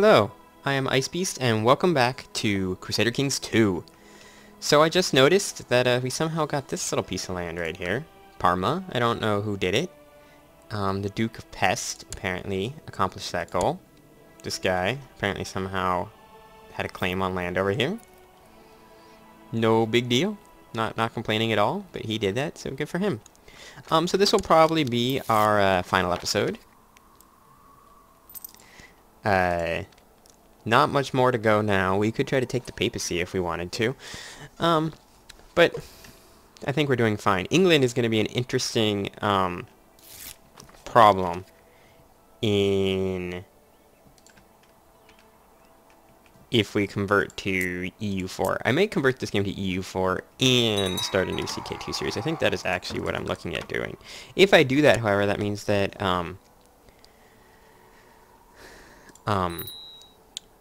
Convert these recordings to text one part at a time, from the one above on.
Hello, I am Ice Beast, and welcome back to Crusader Kings 2. So I just noticed that uh, we somehow got this little piece of land right here. Parma, I don't know who did it. Um, the Duke of Pest apparently accomplished that goal. This guy apparently somehow had a claim on land over here. No big deal. Not not complaining at all, but he did that, so good for him. Um, so this will probably be our uh, final episode. Uh, not much more to go now. We could try to take the papacy if we wanted to. Um, but I think we're doing fine. England is going to be an interesting um, problem in if we convert to EU4. I may convert this game to EU4 and start a new CK2 series. I think that is actually what I'm looking at doing. If I do that, however, that means that um, um,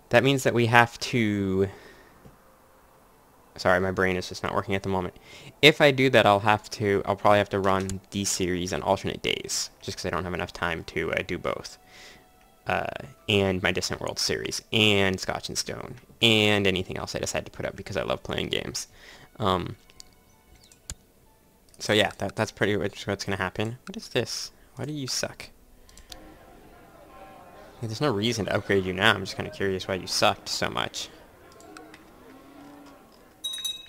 that means that we have to sorry my brain is just not working at the moment. If I do that I'll have to I'll probably have to run these series on alternate days just because I don't have enough time to uh, do both. Uh, and my Distant World series and Scotch and Stone and anything else I decide to put up because I love playing games. Um, so yeah that, that's pretty much what's gonna happen. What is this? Why do you suck there's no reason to upgrade you now I'm just kind of curious why you sucked so much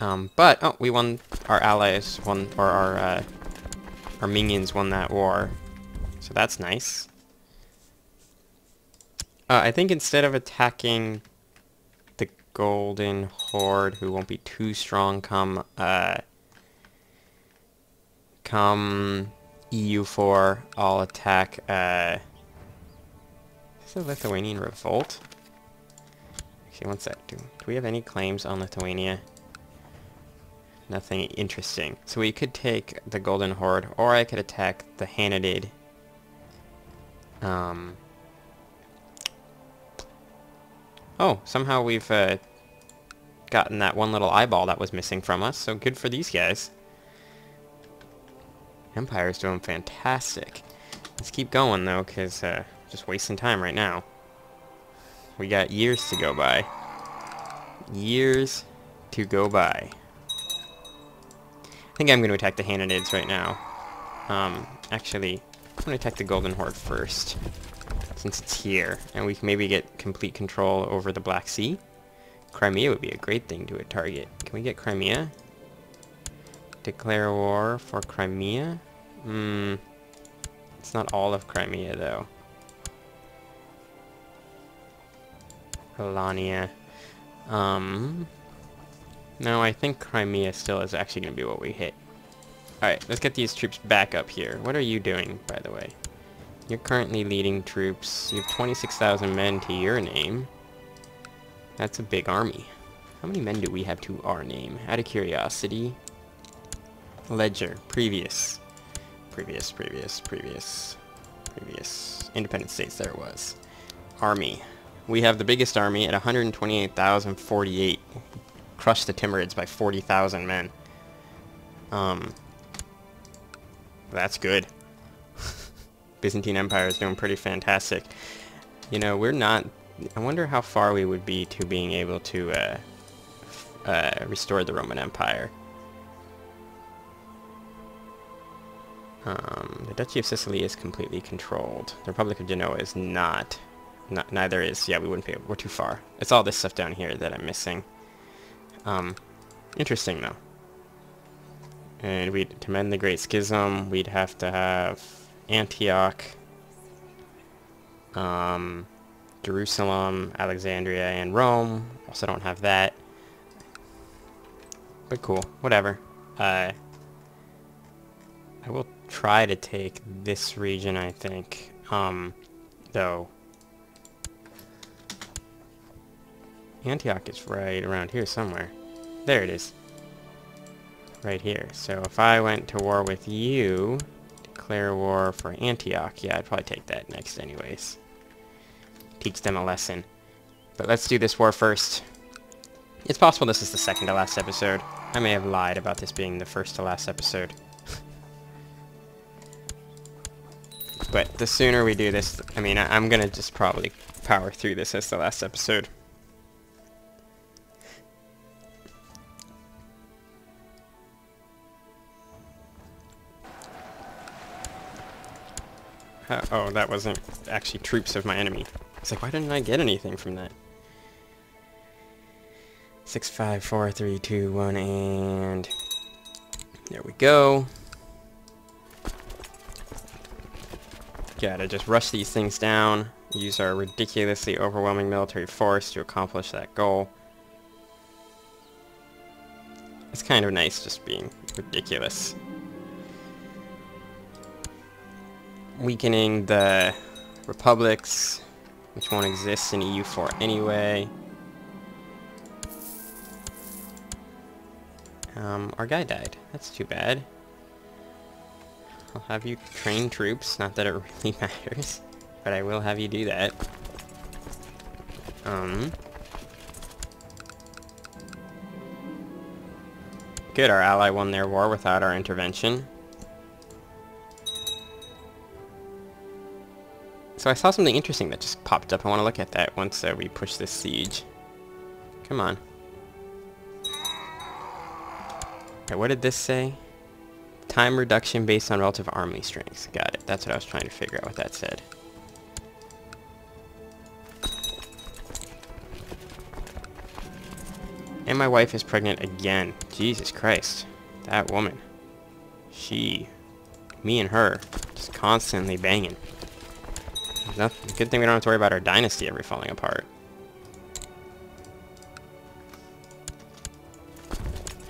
um, but, oh, we won, our allies won, or our, uh, our minions won that war. So that's nice. Uh, I think instead of attacking the Golden Horde, who won't be too strong come, uh, come EU4, I'll attack, uh, is it Lithuanian Revolt? Actually, one sec. Do, do we have any claims on Lithuania? Nothing interesting. So we could take the Golden Horde, or I could attack the Hanadid. Um. Oh, somehow we've uh, gotten that one little eyeball that was missing from us, so good for these guys. Empire's doing fantastic. Let's keep going, though, because uh, just wasting time right now. We got years to go by. Years to go by. I think I'm going to attack the Hananids right now. Um, actually, I'm going to attack the Golden Horde first, since it's here, and we can maybe get complete control over the Black Sea. Crimea would be a great thing to target. Can we get Crimea? Declare war for Crimea? Hmm. It's not all of Crimea, though. Alania. Um, no, I think Crimea still is actually going to be what we hit. Alright, let's get these troops back up here. What are you doing, by the way? You're currently leading troops. You have 26,000 men to your name. That's a big army. How many men do we have to our name? Out of curiosity. Ledger. Previous. Previous, previous, previous, previous. Independent States, there it was. Army. We have the biggest army at 128,048 crushed the Timurids by 40,000 men. Um, that's good. Byzantine Empire is doing pretty fantastic. You know, we're not... I wonder how far we would be to being able to uh, uh, restore the Roman Empire. Um, the Duchy of Sicily is completely controlled. The Republic of Genoa is not. Neither is... Yeah, we wouldn't be able... We're too far. It's all this stuff down here that I'm missing. Um, interesting though. And we'd to mend the Great Schism, we'd have to have Antioch, um, Jerusalem, Alexandria, and Rome. Also don't have that. But cool, whatever. Uh, I will try to take this region, I think. Um, though. Antioch is right around here somewhere. There it is. Right here. So if I went to war with you, declare war for Antioch, yeah, I'd probably take that next anyways. Teach them a lesson. But let's do this war first. It's possible this is the second to last episode. I may have lied about this being the first to last episode. but the sooner we do this, I mean, I, am gonna just probably power through this as the last episode. Uh, oh, that wasn't actually troops of my enemy. It's like, why didn't I get anything from that? Six, five, four, three, two, one, and there we go. Gotta just rush these things down, use our ridiculously overwhelming military force to accomplish that goal. It's kind of nice just being ridiculous. Weakening the republics, which won't exist in EU4 anyway. Um, our guy died. That's too bad. I'll have you train troops, not that it really matters, but I will have you do that. Um... Good, our ally won their war without our intervention. I saw something interesting that just popped up. I want to look at that once uh, we push this siege. Come on. Okay, what did this say? Time reduction based on relative army strength. Got it. That's what I was trying to figure out what that said. And my wife is pregnant again. Jesus Christ. That woman. She, me and her, just constantly banging. Good thing we don't have to worry about our dynasty ever falling apart.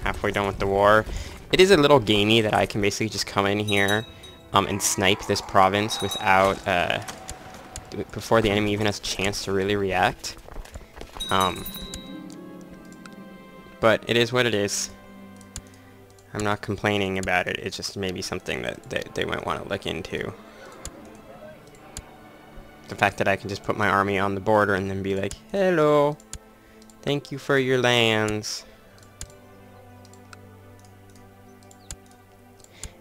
Halfway done with the war. It is a little gamey that I can basically just come in here um, and snipe this province without, uh, before the enemy even has a chance to really react. Um, but it is what it is. I'm not complaining about it, it's just maybe something that they, they might want to look into. The fact that I can just put my army on the border and then be like, Hello, thank you for your lands.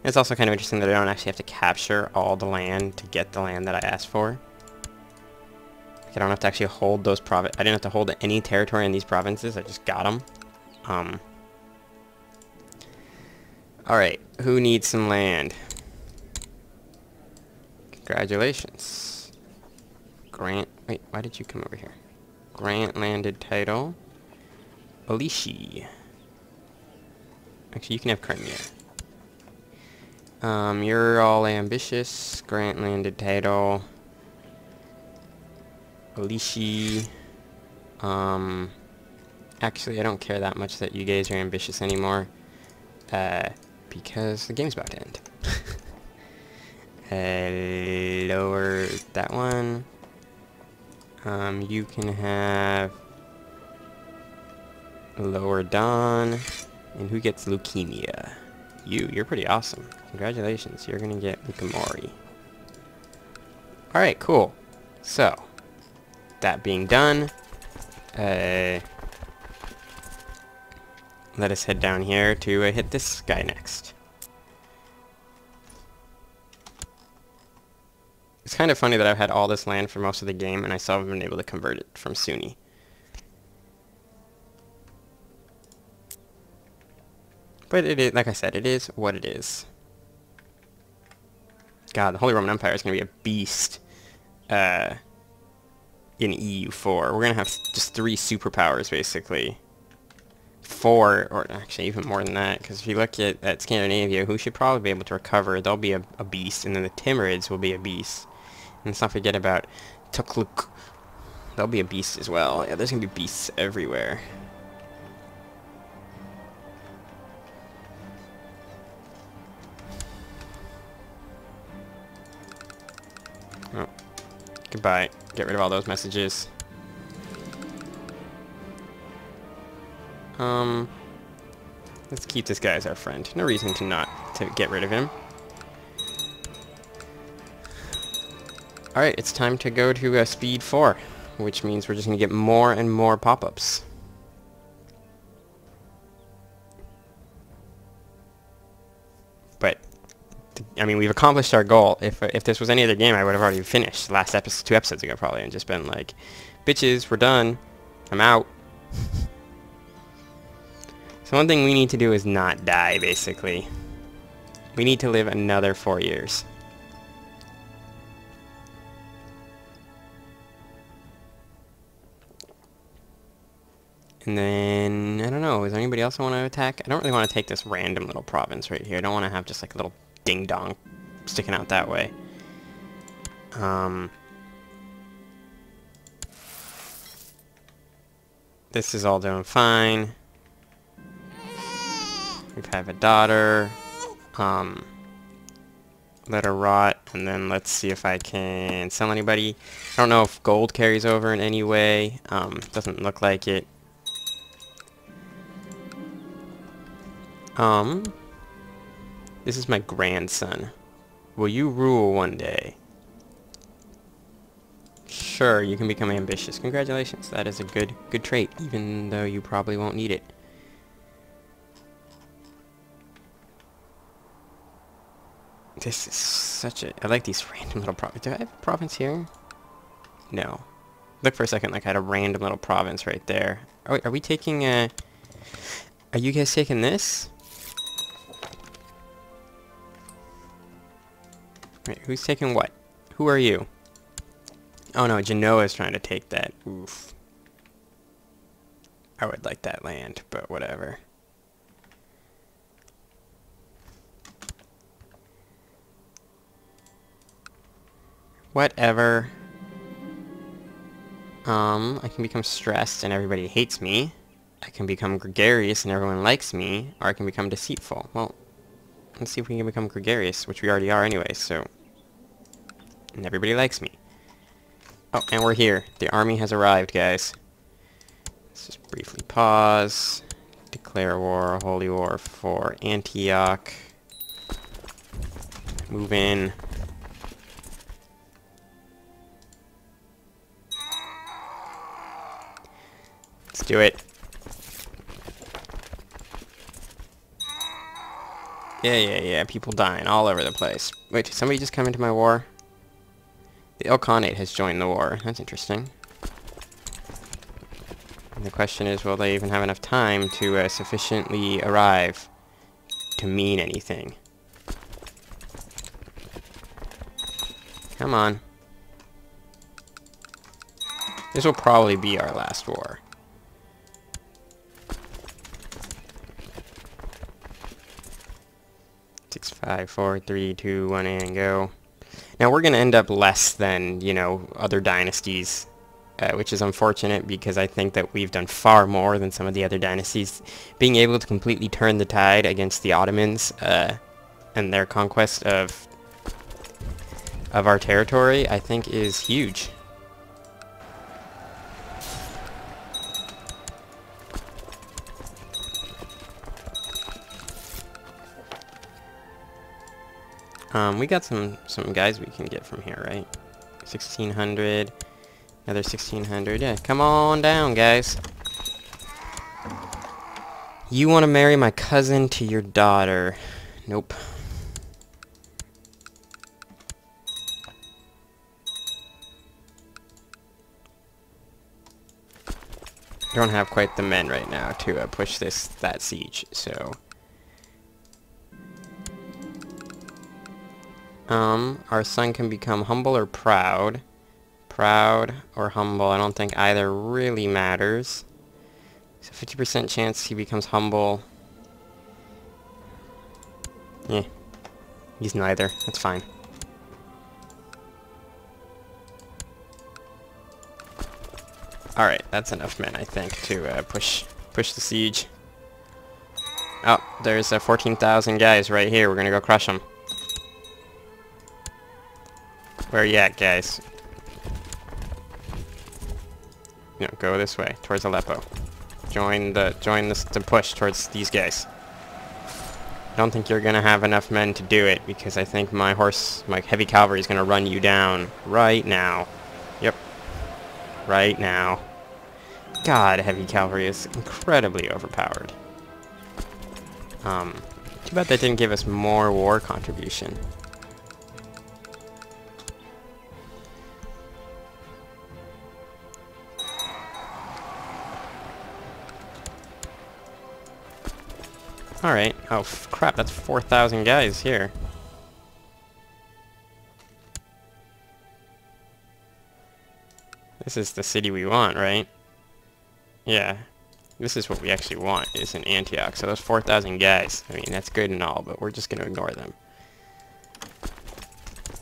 It's also kind of interesting that I don't actually have to capture all the land to get the land that I asked for. Like I don't have to actually hold those province. I didn't have to hold any territory in these provinces. I just got them. Um. All right, who needs some land? Congratulations. Grant. Wait, why did you come over here? Grant landed title. Alishi. Actually, you can have Crimea. Um, you're all ambitious. Grant landed title. Alishi. Um, actually, I don't care that much that you guys are ambitious anymore. Uh, because the game's about to end. uh, lower that one. Um, you can have lower Don. And who gets leukemia? You. You're pretty awesome. Congratulations, you're gonna get Lukomorie. Alright, cool. So, that being done, uh, let us head down here to uh, hit this guy next. It's kind of funny that I've had all this land for most of the game and I still haven't been able to convert it from Sunni. But it is, like I said, it is what it is. God, the Holy Roman Empire is going to be a beast uh, in EU4. We're going to have just three superpowers, basically. Four, or actually even more than that, because if you look at, at Scandinavia, who should probably be able to recover, they'll be a, a beast, and then the Timurids will be a beast. Let's not forget about Tughluq. They'll be a beast as well. Yeah, there's to be beasts everywhere. Oh. Goodbye. Get rid of all those messages. Um, let's keep this guy as our friend. No reason to not to get rid of him. Alright, it's time to go to uh, speed 4, which means we're just going to get more and more pop-ups. But I mean, we've accomplished our goal. If if this was any other game, I would have already finished last episode, two episodes ago probably, and just been like, bitches, we're done. I'm out. so one thing we need to do is not die, basically. We need to live another four years. And then, I don't know, is there anybody else I want to attack? I don't really want to take this random little province right here. I don't want to have just like a little ding-dong sticking out that way. Um, this is all doing fine. We have a daughter. Um, let her rot, and then let's see if I can sell anybody. I don't know if gold carries over in any way. Um, doesn't look like it. Um, this is my grandson. Will you rule one day? Sure, you can become ambitious. Congratulations, that is a good good trait, even though you probably won't need it. This is such a... I like these random little provinces. Do I have a province here? No. Look for a second like I had a random little province right there. Are, are we taking a... Are you guys taking this? Who's taking what? Who are you? Oh no, Genoa is trying to take that. Oof. I would like that land, but whatever. Whatever. Um, I can become stressed and everybody hates me. I can become gregarious and everyone likes me. Or I can become deceitful. Well, let's see if we can become gregarious, which we already are anyway, so and everybody likes me. Oh, and we're here. The army has arrived, guys. Let's just briefly pause. Declare war, holy war for Antioch. Move in. Let's do it. Yeah, yeah, yeah. People dying all over the place. Wait, did somebody just come into my war? The Ilkhanate has joined the war. That's interesting. And the question is, will they even have enough time to uh, sufficiently arrive to mean anything? Come on. This will probably be our last war. Six, five, four, three, two, one, and go. Now we're going to end up less than, you know, other dynasties, uh, which is unfortunate because I think that we've done far more than some of the other dynasties. Being able to completely turn the tide against the Ottomans uh, and their conquest of of our territory, I think is huge. Um, we got some, some guys we can get from here, right? 1600, another 1600. Yeah, come on down, guys. You want to marry my cousin to your daughter. Nope. don't have quite the men right now to uh, push this that siege, so Um, our son can become humble or proud. Proud or humble, I don't think either really matters. So 50% chance he becomes humble. Yeah. He's neither. That's fine. Alright, that's enough men, I think, to uh, push push the siege. Oh, there's uh, 14,000 guys right here. We're gonna go crush them. Where you at, guys? No, go this way, towards Aleppo. Join the join this to push towards these guys. I don't think you're gonna have enough men to do it because I think my horse, my heavy cavalry is gonna run you down right now. Yep. Right now. God, heavy cavalry is incredibly overpowered. Um, Too bad that didn't give us more war contribution. Alright. Oh, crap, that's 4,000 guys here. This is the city we want, right? Yeah. This is what we actually want, is in Antioch. So those 4,000 guys, I mean, that's good and all, but we're just gonna ignore them.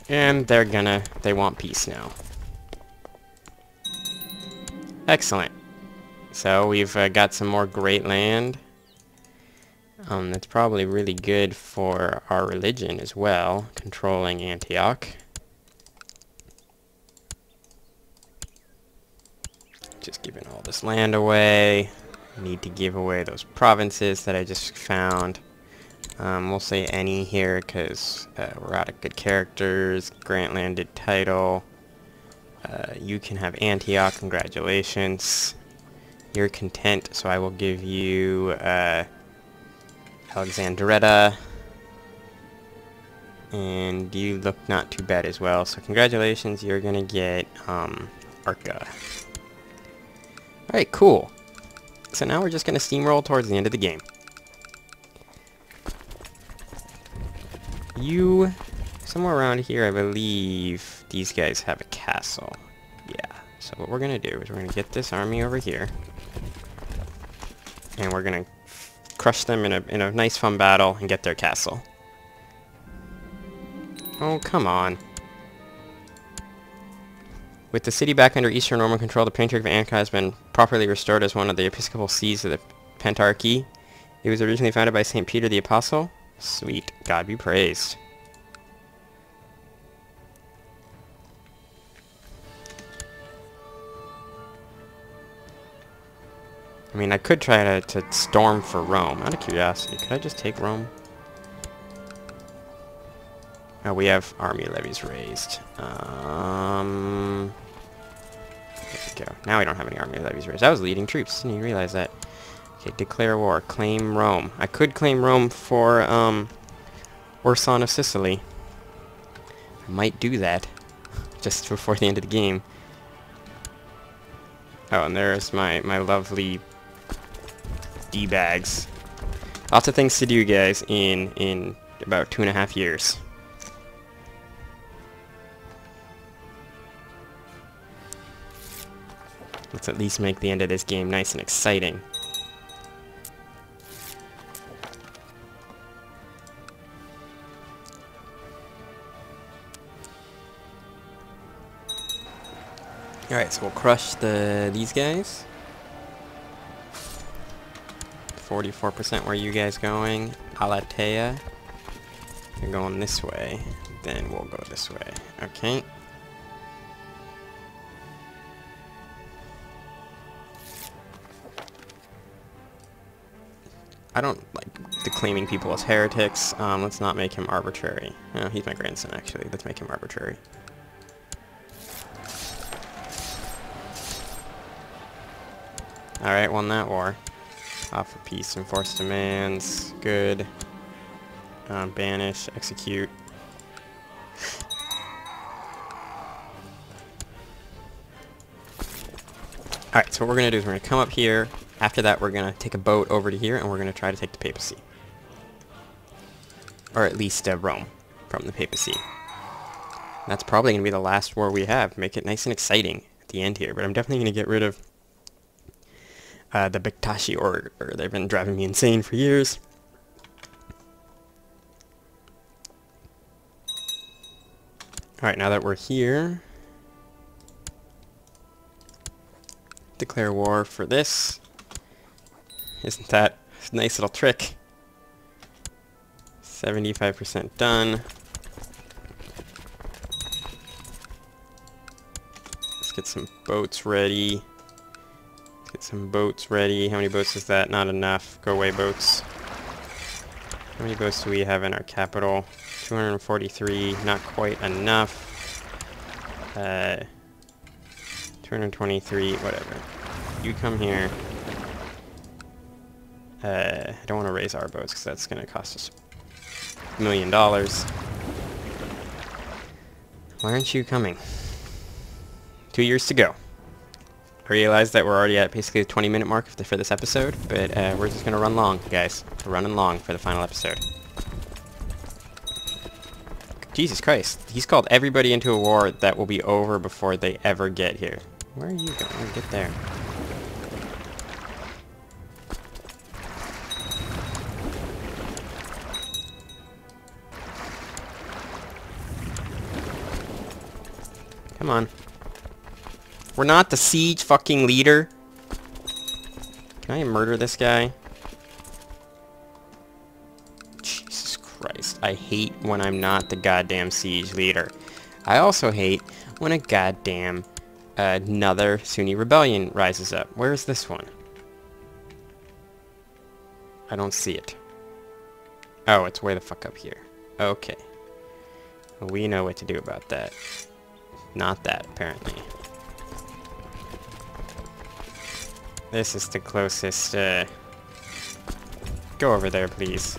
And they're gonna, they want peace now. Excellent. So we've uh, got some more great land. Um, that's probably really good for our religion as well, controlling Antioch. Just giving all this land away. Need to give away those provinces that I just found. Um, we'll say any here because uh, we're out of good characters. Grant landed title. Uh, you can have Antioch, congratulations. You're content, so I will give you uh, Alexandretta. And you look not too bad as well, so congratulations, you're gonna get um, Arca. Alright, cool. So now we're just gonna steamroll towards the end of the game. You, somewhere around here, I believe these guys have a castle. Yeah, so what we're gonna do is we're gonna get this army over here. And we're gonna crush them in a, in a nice fun battle and get their castle. Oh, come on. With the city back under Eastern Roman control, the Patriarch of Antioch has been properly restored as one of the episcopal sees of the Pentarchy. It was originally founded by St. Peter the Apostle. Sweet. God be praised. I mean, I could try to, to storm for Rome. Out of curiosity, could I just take Rome? Oh, we have army levies raised. Um, there we go. Now we don't have any army levies raised. I was leading troops. Didn't realize that. Okay, declare war. Claim Rome. I could claim Rome for, um, Orson of Sicily. I might do that. Just before the end of the game. Oh, and there's my, my lovely D-bags. Lots of things to do, guys, in, in about two and a half years. Let's at least make the end of this game nice and exciting. Alright, so we'll crush the these guys. 44% where you guys going? Alatea. You're going this way. Then we'll go this way. Okay. I don't like declaiming people as heretics. Um, let's not make him arbitrary. No, he's my grandson, actually. Let's make him arbitrary. Alright, won that war. Offer peace, enforce demands. Good. Um, banish, execute. Alright, so what we're going to do is we're going to come up here. After that, we're going to take a boat over to here, and we're going to try to take the papacy. Or at least uh, Rome from the papacy. That's probably going to be the last war we have. Make it nice and exciting at the end here. But I'm definitely going to get rid of uh, the Bektashi Order. They've been driving me insane for years. Alright, now that we're here, declare war for this. Isn't that a nice little trick? 75% done. Let's get some boats ready. Get some boats ready. How many boats is that? Not enough. Go away, boats. How many boats do we have in our capital? 243. Not quite enough. Uh, 223. Whatever. You come here. Uh, I don't want to raise our boats because that's going to cost us a million dollars. Why aren't you coming? Two years to go. I realize that we're already at basically the 20 minute mark for this episode, but uh, we're just going to run long, guys. We're running long for the final episode. Jesus Christ. He's called everybody into a war that will be over before they ever get here. Where are you going? Get there. Come on. We're not the siege fucking leader. Can I murder this guy? Jesus Christ. I hate when I'm not the goddamn siege leader. I also hate when a goddamn uh, another Sunni rebellion rises up. Where's this one? I don't see it. Oh, it's way the fuck up here. Okay. We know what to do about that. Not that, apparently. This is the closest, uh... Go over there, please.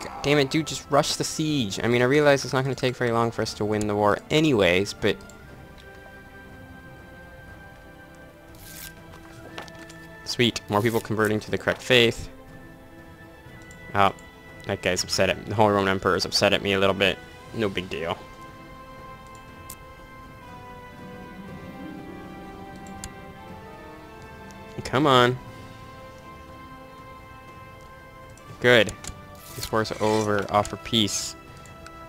God damn it, dude, just rush the siege. I mean, I realize it's not going to take very long for us to win the war anyways, but... Sweet. More people converting to the correct faith. Oh, that guy's upset at... The Holy Roman Emperor is upset at me a little bit. No big deal. Come on. Good. This war's over. Offer peace.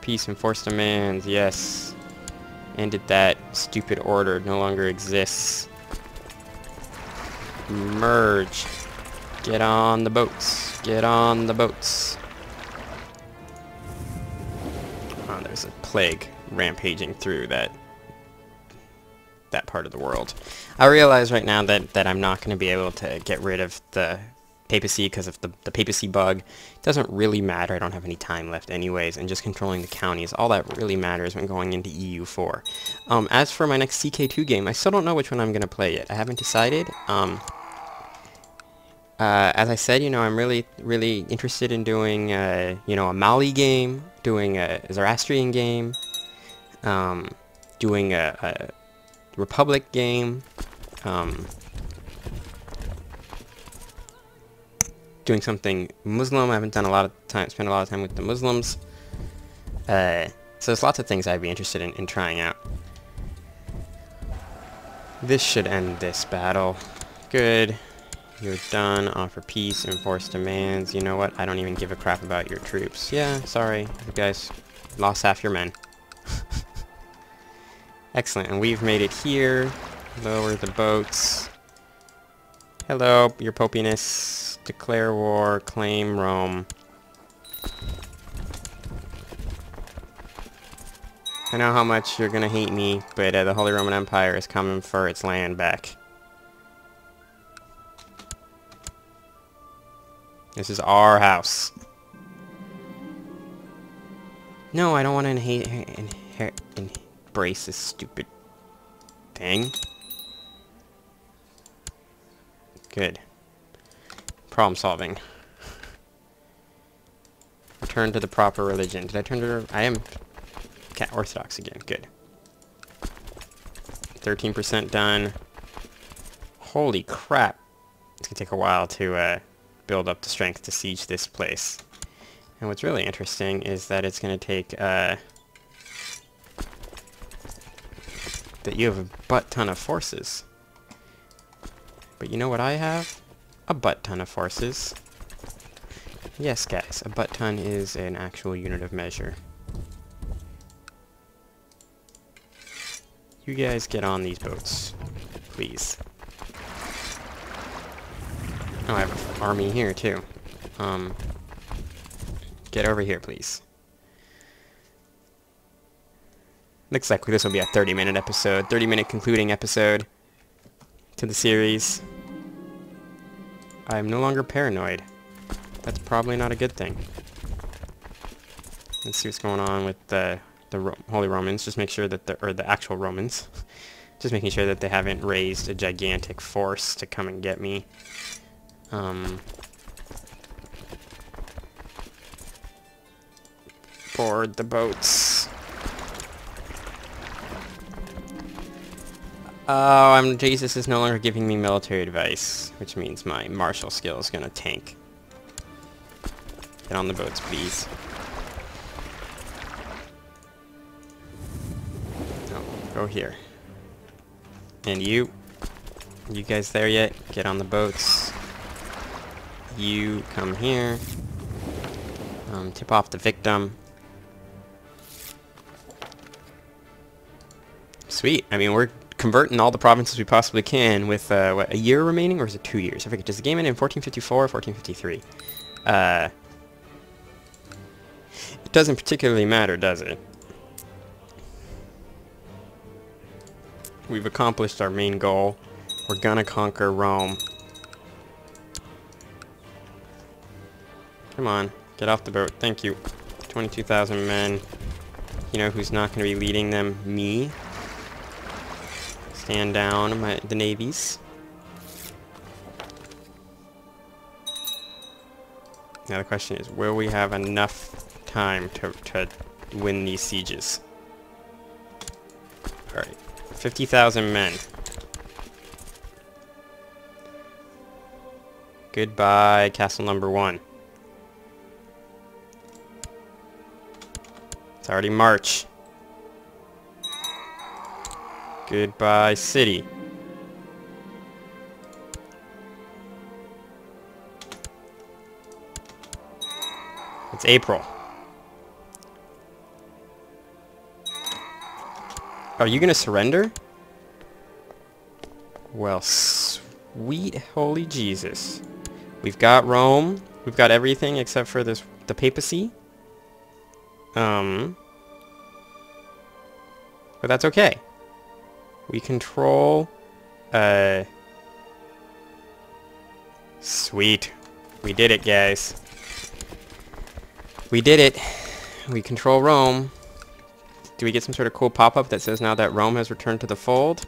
Peace and force demands. Yes. Ended that stupid order. No longer exists. Merge. Get on the boats. Get on the boats. Oh, there's a plague rampaging through that that part of the world. I realize right now that, that I'm not going to be able to get rid of the papacy because of the, the papacy bug. It doesn't really matter. I don't have any time left anyways, and just controlling the counties. All that really matters when going into EU4. Um, as for my next CK2 game, I still don't know which one I'm going to play yet. I haven't decided. Um, uh, as I said, you know, I'm really, really interested in doing, uh, you know, a Mali game, doing a Zoroastrian game, um, doing a, a Republic game. Um, doing something Muslim. I haven't done a lot of time, spent a lot of time with the Muslims. Uh, so there's lots of things I'd be interested in, in trying out. This should end this battle. Good. You're done. Offer peace. Enforce demands. You know what? I don't even give a crap about your troops. Yeah, sorry. You guys lost half your men. Excellent, and we've made it here. Lower the boats. Hello, your popiness. Declare war, claim Rome. I know how much you're gonna hate me, but uh, the Holy Roman Empire is coming for its land back. This is our house. No, I don't want to inherit, inherit, inherit brace this stupid thing. Good. Problem solving. Return to the proper religion. Did I turn to... I am okay, Orthodox again. Good. 13% done. Holy crap. It's going to take a while to uh, build up the strength to siege this place. And what's really interesting is that it's going to take... Uh, that you have a butt ton of forces. But you know what I have? A butt ton of forces. Yes, guys, a butt ton is an actual unit of measure. You guys get on these boats, please. Oh, I have an army here, too. Um, get over here, please. Looks like this will be a 30 minute episode, 30 minute concluding episode to the series. I am no longer paranoid. That's probably not a good thing. Let's see what's going on with the the Ro Holy Romans. Just make sure that the or the actual Romans. Just making sure that they haven't raised a gigantic force to come and get me. Um, Board the boats. Oh, I'm Jesus is no longer giving me military advice, which means my martial skill is gonna tank. Get on the boats, please. No, go here. And you, you guys there yet? Get on the boats. You come here. Um, tip off the victim. Sweet. I mean, we're converting all the provinces we possibly can with, uh, what, a year remaining? Or is it two years? I forget. Does the game end in 1454 or 1453? Uh, it doesn't particularly matter, does it? We've accomplished our main goal. We're gonna conquer Rome. Come on, get off the boat. Thank you. 22,000 men. You know who's not going to be leading them? Me. Stand down, my, the navies. Now the question is, will we have enough time to, to win these sieges? Alright, 50,000 men. Goodbye, castle number one. It's already March. Goodbye, city. It's April. Are you gonna surrender? Well, sweet holy Jesus. We've got Rome. We've got everything except for this the papacy. Um, but that's okay. We control, uh, sweet. We did it, guys. We did it. We control Rome. Do we get some sort of cool pop-up that says now that Rome has returned to the fold?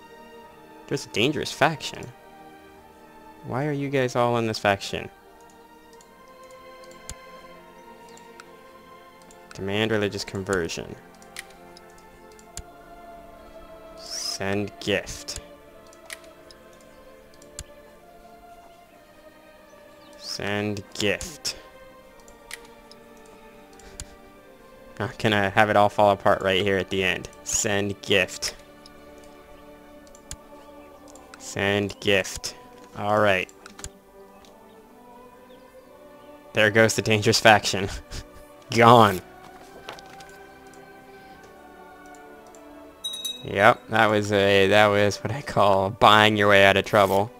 There's a dangerous faction. Why are you guys all in this faction? Demand religious conversion. Send gift. Send gift. Not gonna have it all fall apart right here at the end. Send gift. Send gift. Alright. There goes the dangerous faction. Gone. Yep, that was a that was what I call buying your way out of trouble.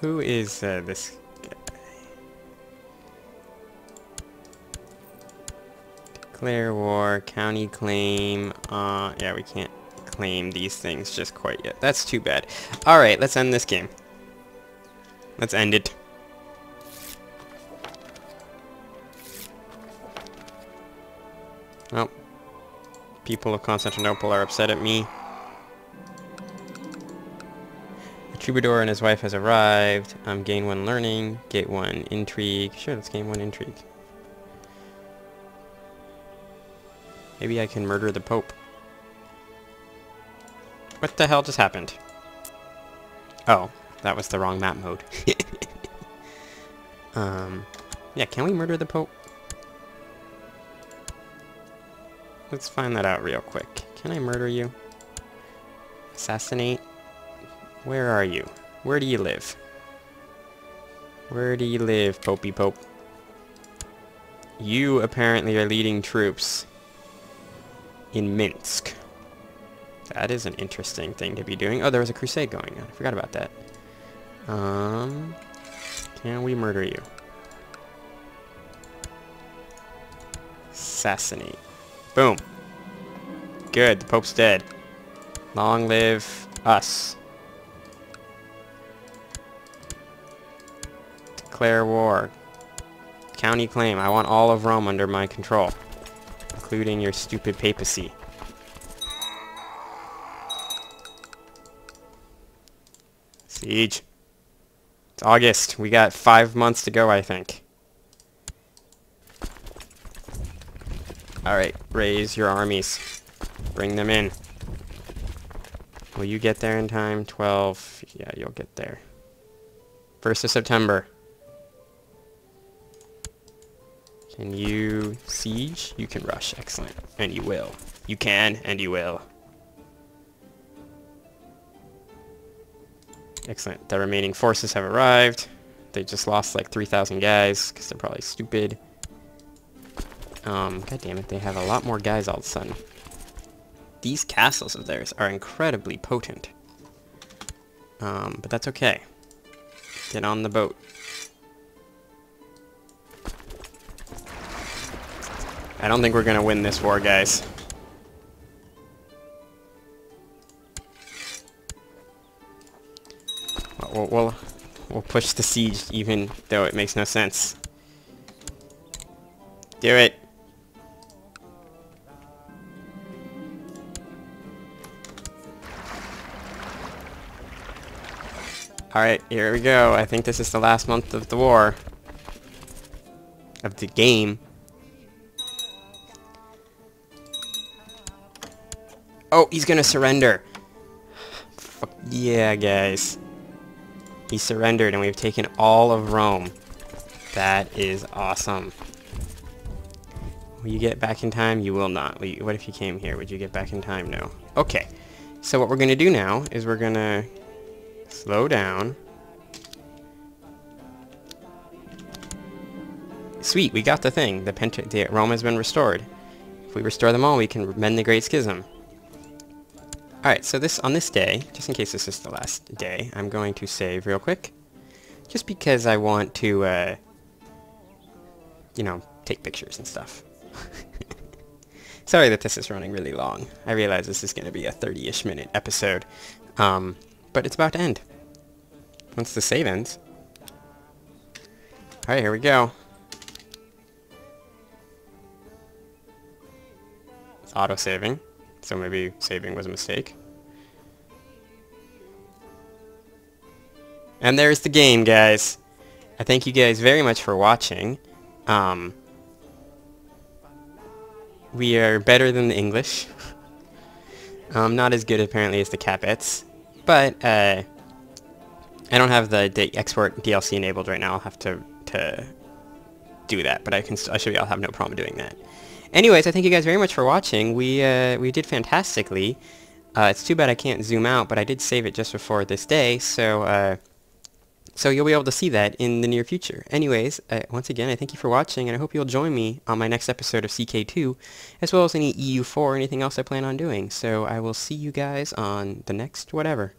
Who is uh, this guy? Declare war, county claim. Uh, yeah, we can't claim these things just quite yet. That's too bad. Alright, let's end this game. Let's end it. People of Constantinople are upset at me. The troubadour and his wife has arrived. Um, gain one learning, get one intrigue. Sure, let's gain one intrigue. Maybe I can murder the Pope. What the hell just happened? Oh, that was the wrong map mode. um, yeah, can we murder the Pope? Let's find that out real quick. Can I murder you? Assassinate? Where are you? Where do you live? Where do you live, Popey Pope? You apparently are leading troops in Minsk. That is an interesting thing to be doing. Oh, there was a crusade going on. I forgot about that. Um, can we murder you? Assassinate. Boom. Good, the Pope's dead. Long live us. Declare war. County claim. I want all of Rome under my control. Including your stupid papacy. Siege. It's August. We got five months to go, I think. Alright, raise your armies. Bring them in. Will you get there in time? 12. Yeah, you'll get there. 1st of September. Can you siege? You can rush. Excellent. And you will. You can, and you will. Excellent. The remaining forces have arrived. They just lost like 3,000 guys, because they're probably stupid. Um, God damn it, they have a lot more guys all of a sudden. These castles of theirs are incredibly potent. Um, but that's okay. Get on the boat. I don't think we're gonna win this war, guys. We'll, we'll, we'll push the siege even though it makes no sense. Do it. Alright, here we go. I think this is the last month of the war. Of the game. Oh, he's gonna surrender. Fuck yeah, guys. He surrendered and we've taken all of Rome. That is awesome. Will you get back in time? You will not. What if you came here? Would you get back in time? No. Okay. So what we're to do now is we're to Slow down. Sweet, we got the thing. The, Penta the Rome has been restored. If we restore them all, we can mend the Great Schism. Alright, so this on this day, just in case this is the last day, I'm going to save real quick. Just because I want to, uh, you know, take pictures and stuff. Sorry that this is running really long. I realize this is going to be a 30-ish minute episode. Um, but it's about to end. Once the save ends. Alright, here we go. It's auto-saving, so maybe saving was a mistake. And there's the game, guys. I thank you guys very much for watching. Um, we are better than the English. um, not as good, apparently, as the Capets. But, uh, I don't have the, export DLC enabled right now. I'll have to, to do that, but I can I should be, I'll have no problem doing that. Anyways, I thank you guys very much for watching. We, uh, we did fantastically. Uh, it's too bad I can't zoom out, but I did save it just before this day, so, uh, so you'll be able to see that in the near future. Anyways, uh, once again, I thank you for watching, and I hope you'll join me on my next episode of CK2, as well as any EU4 or anything else I plan on doing. So I will see you guys on the next whatever.